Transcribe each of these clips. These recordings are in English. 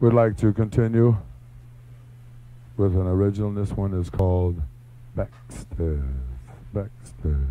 We'd like to continue with an original. This one is called Backstairs. Backstairs.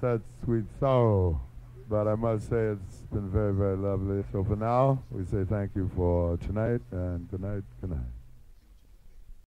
Such sweet sorrow. But I must say it's been very, very lovely. So for now, we say thank you for tonight and good night, good night.